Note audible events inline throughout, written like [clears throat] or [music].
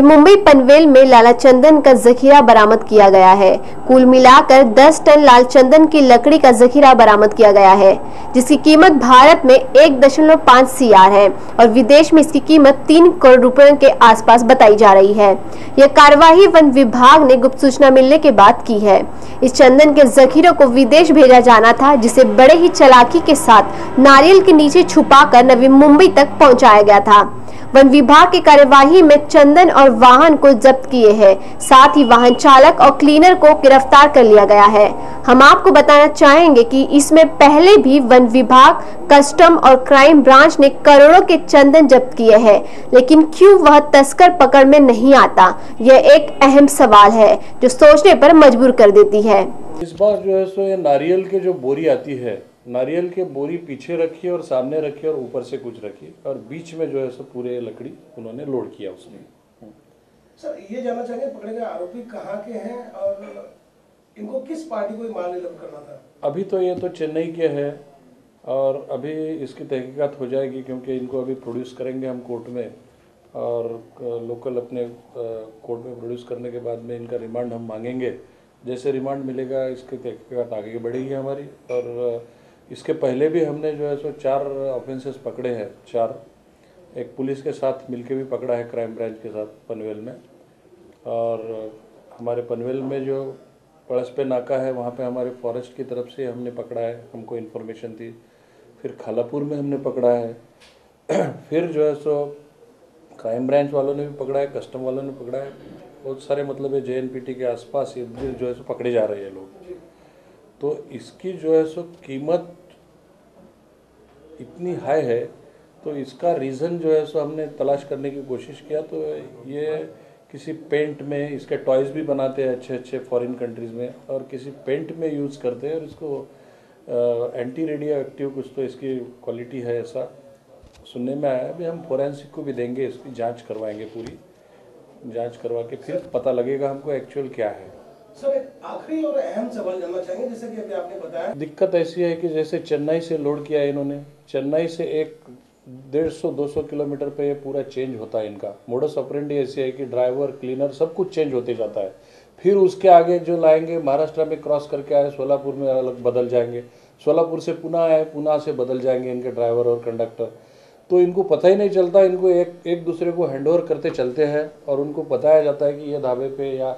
मुंबई पनवेल में लाला चंदन का जखीरा बरामद किया गया है। कुल मिलाकर 10 टन लाल चंदन की लकड़ी का जखीरा बरामद किया गया है, जिसकी कीमत भारत में 1.5 सीआर है और विदेश में इसकी कीमत 3 करोड़ रुपए के आसपास बताई जा रही है। यह कार्यवाही वन विभाग ने गुप्त सूचना मिलने के बाद की है। इस चंदन के जखीरों को विदेश भेजा जाना था, जिसे बड़े ही चलाकी के साथ नारियल के नीचे छुपाकर नवी मुंबई तक पहुँचाया गया था। वन विभाग की कार्यवाही में चंदन और वाहन को जब्त किए हैं। साथ ही वाहन चालक और क्लीनर को गिरफ़्तार कर लिया गया है। हम आपको बताना चाहेंगे कि इसमें पहले भी वन विभाग, कस्टम और क्राइम ब्रांच ने करोड़ों के चंदन जब्त किए हैं, लेकिन क्यों वह तस्कर पकड़ में नहीं आता? यह एक अहम सवाल है, जो सोचने पर मजबूर कर देती है। इस बार जो है सो ये नारियल के जो बोरी आती है, नारियल के बोरी पीछे रखी और सामने रखी और ऊपर से कुछ रखी और बीच में जो है सो पूरे लकड़ी उन्होंने लोड किया उसमें। सर, ये जानना चाहेंगे, पकड़े गए आरोपी कहाँ के हैं और इनको किस पार्टी को माल करना था? अभी तो ये तो चेन्नई के हैं और अभी इसकी तहकीकात हो जाएगी क्योंकि इनको अभी प्रोड्यूस करेंगे हम कोर्ट में और लोकल अपने कोर्ट में प्रोड्यूस करने के बाद में इनका रिमांड हम मांगेंगे। जैसे रिमांड मिलेगा, इसकी तहकीकात आगे बढ़ेगी हमारी और इसके पहले भी हमने जो है सो चार ऑफेंसेस पकड़े हैं, चार एक पुलिस के साथ मिलके भी पकड़ा है क्राइम ब्रांच के साथ पनवेल में। और हमारे पनवेल में जो पड़स पे नाका है, वहाँ पे हमारे फॉरेस्ट की तरफ़ से हमने पकड़ा है। हमको इन्फॉर्मेशन थी। फिर खालापुर में हमने पकड़ा है। [clears throat] फिर जो है सो क्राइम ब्रांच वालों ने भी पकड़ा है कस्टम वालों ने पकड़ा है। बहुत सारे मतलब है जे के आसपास जो है सो पकड़े जा रहे हैं लोग। तो इसकी जो है सो कीमत इतनी हाई है तो इसका रीज़न जो है सो हमने तलाश करने की कोशिश किया तो ये किसी पेंट में इसके टॉयज़ भी बनाते हैं अच्छे अच्छे फॉरेन कंट्रीज़ में और किसी पेंट में यूज़ करते हैं और इसको एंटी रेडियो एक्टिव कुछ तो इसकी क्वालिटी है ऐसा सुनने में आया। अभी हम फोरेंसिक को भी देंगे इसकी जाँच करवाएँगे पूरी। जाँच करवा के फिर पता लगेगा हमको एक्चुअल क्या है। सर एक आखिरी और अहम सवाल जानना चाहेंगे जैसे कि अभी आपने बताया। दिक्कत ऐसी है कि जैसे चेन्नई से लोड किया है इन्होंने चेन्नई से एक डेढ़ सौ, दो सौ किलोमीटर पे ये पूरा चेंज होता है इनका। मोडस ऑपरेंडी ऐसी है कि ड्राइवर क्लीनर सब कुछ चेंज होते जाता है। फिर उसके आगे जो लाएँगे, महाराष्ट्र में क्रॉस करके आए, सोलापुर में अलग बदल जाएँगे। सोलापुर से पुनः आए पुनः से बदल जाएँगे इनके ड्राइवर और कंडक्टर तो इनको पता ही नहीं चलता, इनको एक एक दूसरे को हैंड करते चलते हैं और उनको बताया जाता है कि ये ढाबे पे या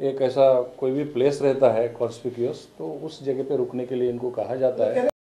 एक ऐसा कोई भी प्लेस रहता है कॉन्स्पिक्यूस तो उस जगह पे रुकने के लिए इनको कहा जाता है।